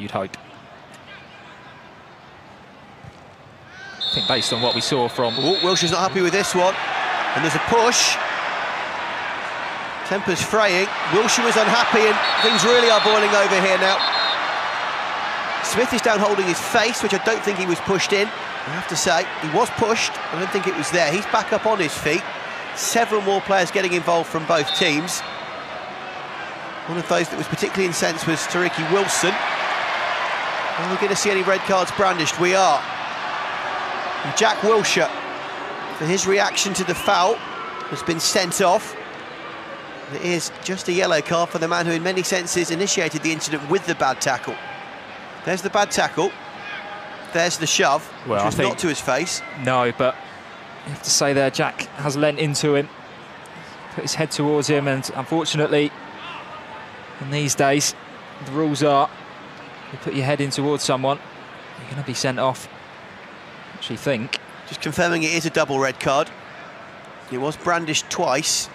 you'd hope. I think based on what we saw from... Oh, Wilshere's not happy with this one. And there's a push. Tempers fraying. Wilshere was unhappy and things really are boiling over here now. Smith is down holding his face, which I don't think he was pushed in. I have to say, he was pushed. I don't think it was there. He's back up on his feet. Several more players getting involved from both teams. One of those that was particularly incensed was Tariki Wilson. Are we going to see any red cards brandished? We are. And Jack Wilshere, for his reaction to the foul, has been sent off. It is just a yellow card for the man who in many senses initiated the incident with the bad tackle. There's the bad tackle. There's the shove, Well, which was think- not to his face. No, but you have to say there, Jack has lent into him, put his head towards him, and unfortunately, in these days, the rules are you put your head in towards someone, you're going to be sent off. Actually, think Just confirming it is a double red card. It was brandished twice.